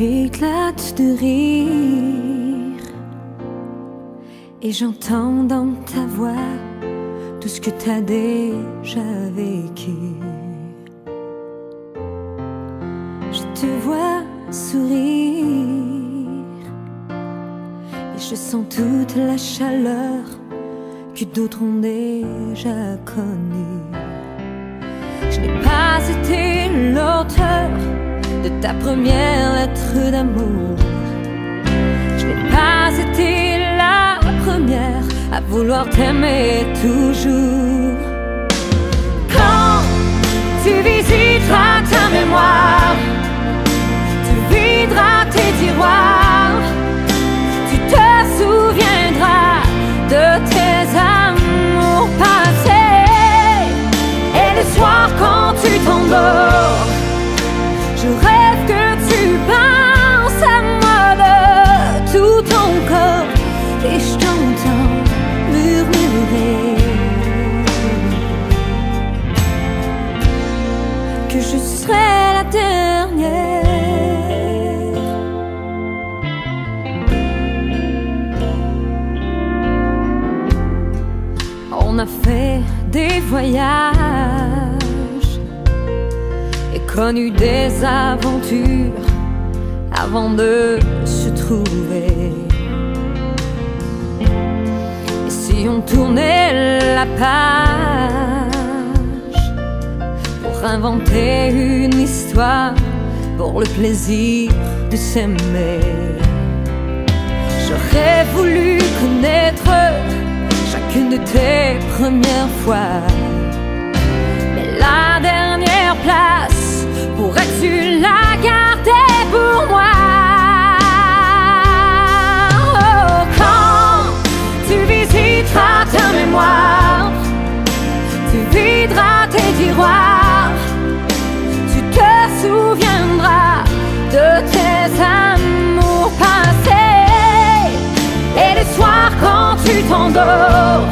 éclates de rire et j'entends dans ta voix tout ce que t'as déjà vécu. Je te vois sourire et je sens toute la chaleur que d'autres ont déjà connue. De ta première lettre d'amour. Je n'ai pas été la première à vouloir t'aimer toujours. Quand tu visiteras ta mémoire, et je t'entends murmurer que je serai la dernière. On a fait des voyages et connu des aventures avant de se trouver. Et si on tournait la page pour inventer une histoire pour le plaisir de s'aimer, j'aurais voulu connaître chacune de tes premières fois. Tu videras tes tiroirs, tu te souviendras de tes amours passés. Et les soirs quand tu t'endors,